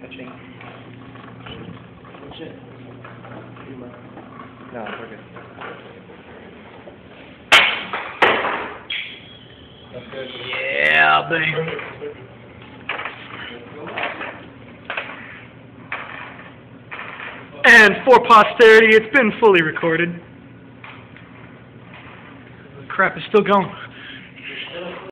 Catching. What's it? No, we're good. Yeah, baby. And for posterity, it's been fully recorded. Crap is still going.